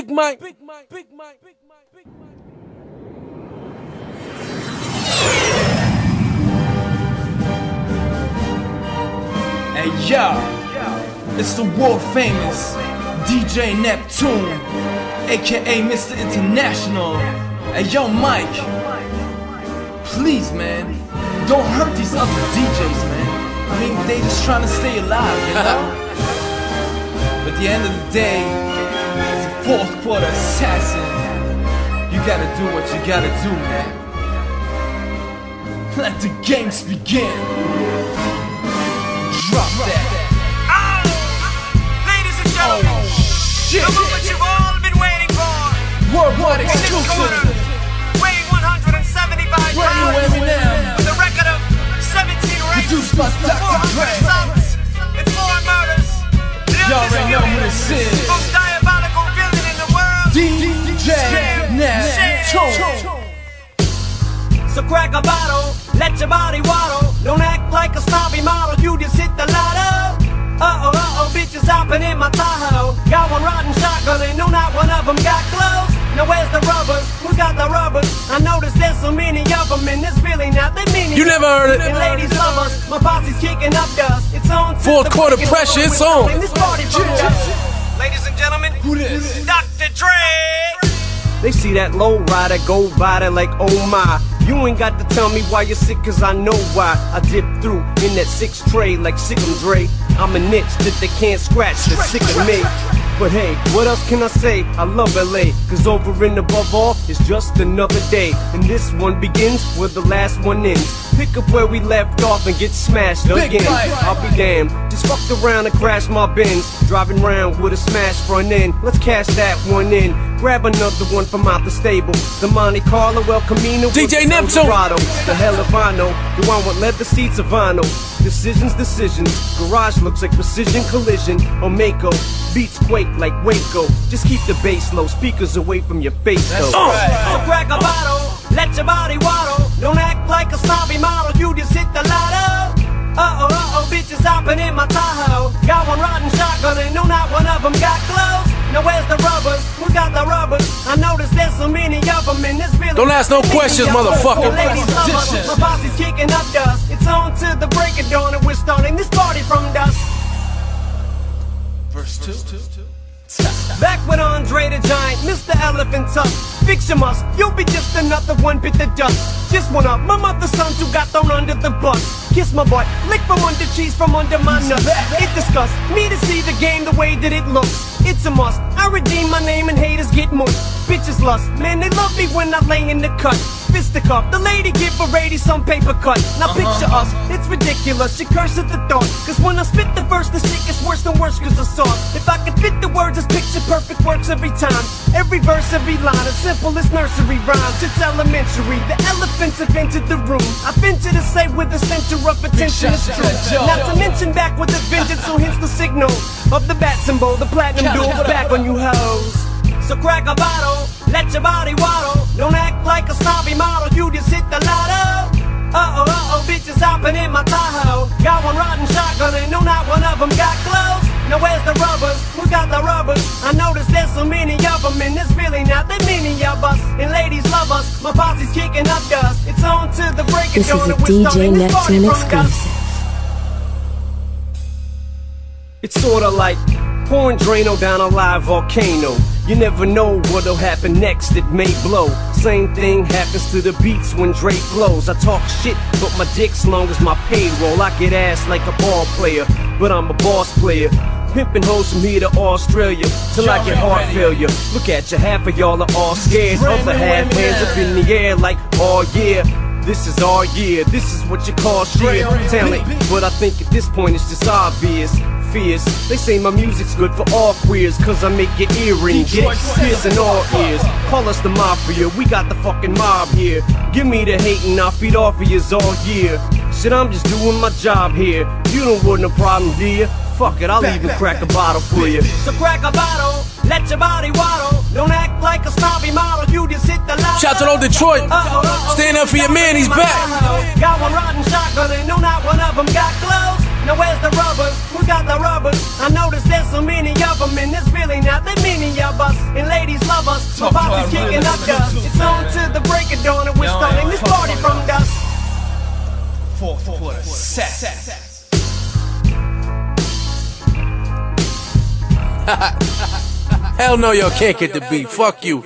Big Mike. Big Mike. Big Mike. Big Mike. Big Mike. Hey yo, it's the world famous DJ Neptune, aka Mr. International. Hey yo, Mike, please, man, don't hurt these other DJs, man. I mean, they just trying to stay alive, you know? but at the end of the day, it's a fourth quarter assassin. You gotta do what you gotta do, man. Let the games begin. Drop that. Ah! Ladies and oh, gentlemen, Oh, shit. the moment you've all been waiting for. Worldwide In this corner, exclusive. weighing 175 Brand new pounds, Eminem. with a record of 17 rapes, Produced by So crack a bottle, let your body waddle. Don't act like a snobby model, you just hit the lotto. Uh oh, uh oh, bitches hopping in my Tahoe. Got one rotten shotgun, and no, not one of them got clothes. Now where's the rubbers? Who got the rubbers? I noticed there's so many of them, and it's really not that many. You never heard it. And ladies love us, my posse's kicking up dust. It's on. to Fourth quarter pressure, it's on. something. This party from us. Ladies and gentlemen, Who this? Dr. Dre. They see that low rider go by there like, oh my. You ain't got to tell me why you're sick, cause I know why. I dip through in that six tray like Sick'em Dre. I'm a niche that they can't scratch, that's sick of me. But hey, what else can I say? I love LA, cause over and above all, it's just another day. And this one begins where the last one ends. Pick up where we left off and get smashed Big again. I'll be damned. Just fucked around and crashed my Benz. Driving round with a smash front end. Let's cash that one in. Grab another one from out the stable. The Monte Carlo El Camino. DJ Neptune. The hell if I know. The one with leather seats of vinyl. Decisions, decisions. Garage looks like precision collision. Or Mako. Beats quake like Waco. Just keep the bass low. Speakers away from your face though. right. So crack a bottle. Let your body waddle. Don't act like a snobby model. You just hit the lotto. Uh oh, uh oh, bitches hopping in my Tahoe. Got the rubbers? I noticed there's so many of them in this village. Don't ask no questions, motherfucker. Ladies love us, my posse's kicking up dust. It's on to the break of dawn and we're starting this party from dusk. Verse 2. Back with Andre the Giant, Mr. Elephant Tusk. Fix your must, you'll be just another one bit the dust. Just one up, my mother's sons who got thrown under the bus. Kiss my butt, lick from under cheese from under my nuts. It disgusts me to see the game the way that it looks. It's a must, I redeem my name and haters get mushed. Bitches lust, man, they love me when I lay in the cut. Fisticuff, the lady give a lady some paper cut. Now uh-huh. picture us, it's ridiculous, she curses the thought. Cause when I spit the verse, the shit gets worse than worse cause I saw. If I could fit the words, it's picture perfect works every time. Every verse, every line, as simple as nursery rhymes. It's elementary, the elephants have entered the room. I venture to say with the center of attention is true. to that Joe. Not to mention back with the vengeance, so hence the signal of the bat symbol, the platinum duel's back on you hoes. So crack a bottle, let your body waddle. Don't act like a snobby model, you just hit the lotto. Uh oh, uh oh, bitches hopping in my Tahoe. Got one rotten shotgun and no, not one of them got clothes. Now where's the rubbers? Who got the rubbers? I noticed there's so many of them and there's really not that many of us. And ladies love us, my posse's kicking up dust. It's on to the break of This is dawn a and we're starting DJ this party Neptune from exclusive. It's sorta like pouring Drano down a live volcano. You never know what'll happen next, it may blow. Same thing happens to the beats when Dre blows. I talk shit, but my dick's long as my payroll. I get ass like a ball player, but I'm a boss player. Pimpin' hoes from here to Australia till I get heart failure. Look at you, half of y'all are all scared. Other half hands up in the air like, oh yeah. This is our year, this is what you call sheer talent. But I think at this point it's just obvious. Fears, they say my music's good for all queers, cause I make your earring get piercing all ears. Call us the mafia, we got the fucking mob here. Give me the hate and I'll feed off of yours all year. Shit, I'm just doing my job here. You don't want no problem, ya? Fuck it, I'll even crack a bottle for you. So crack a bottle, let your body waddle. Don't act like a snobby model, you just hit the lotto. Shout to old Detroit. Uh-oh, uh-oh, Stand up for your man, he's back. Got one rotten shotgun and no, not one of them got clothes. Now where's the rubbers? Who got the rubbers? I noticed there's so many of them and there's really not that many of us. And ladies love us, My posse's kicking up dust. It's on to the break of dawn, and we're starting this party from dusk. Fourth quarter set. Hell no, y'all can't get the beat. Fuck you.